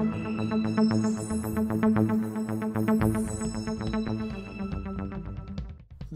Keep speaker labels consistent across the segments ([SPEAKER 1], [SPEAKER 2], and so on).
[SPEAKER 1] The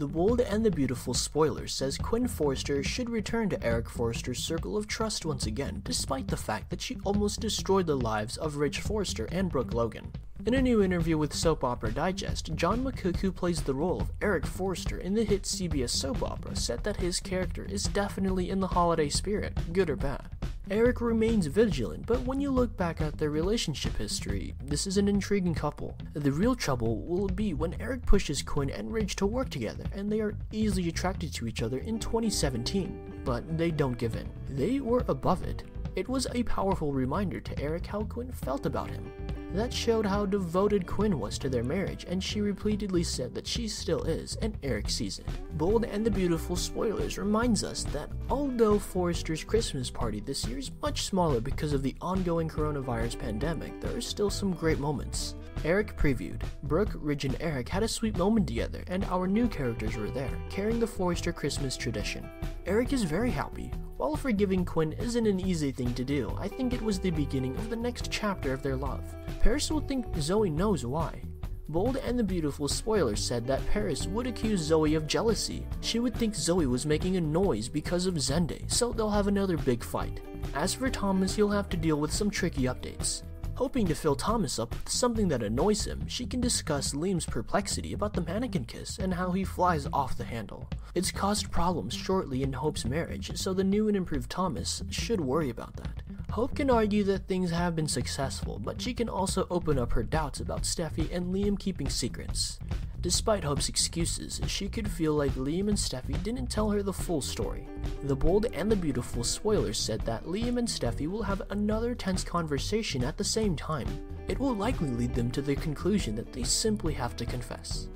[SPEAKER 1] Bold and the Beautiful spoiler says Quinn Forrester should return to Eric Forrester's circle of trust once again, despite the fact that she almost destroyed the lives of Ridge Forrester and Brooke Logan. In a new interview with Soap Opera Digest, John McCook plays the role of Eric Forrester in the hit CBS soap opera, said that his character is definitely in the holiday spirit, good or bad. Eric remains vigilant, but when you look back at their relationship history, this is an intriguing couple. The real trouble will be when Eric pushes Quinn and Ridge to work together, and they are easily attracted to each other in 2017. But they don't give in. They were above it. It was a powerful reminder to Eric how Quinn felt about him. That showed how devoted Quinn was to their marriage, and she repeatedly said that she still is, and Eric sees it. Bold and the Beautiful spoilers reminds us that although Forrester's Christmas party this year is much smaller because of the ongoing coronavirus pandemic, there are still some great moments. Eric previewed. Brooke, Ridge, and Eric had a sweet moment together, and our new characters were there, carrying the Forrester Christmas tradition. Eric is very happy. While forgiving Quinn isn't an easy thing to do, I think it was the beginning of the next chapter of their love. Paris will think Zoe knows why. Bold and the Beautiful spoiler said that Paris would accuse Zoe of jealousy. She would think Zoe was making a noise because of Zende, so they'll have another big fight. As for Thomas, he'll have to deal with some tricky updates. Hoping to fill Thomas up with something that annoys him, she can discuss Liam's perplexity about the mannequin kiss and how he flies off the handle. It's caused problems shortly in Hope's marriage, so the new and improved Thomas should worry about that. Hope can argue that things have been successful, but she can also open up her doubts about Steffy and Liam keeping secrets. Despite Hope's excuses, she could feel like Liam and Steffy didn't tell her the full story. The Bold and the Beautiful spoilers said that Liam and Steffy will have another tense conversation at the same time. It will likely lead them to the conclusion that they simply have to confess.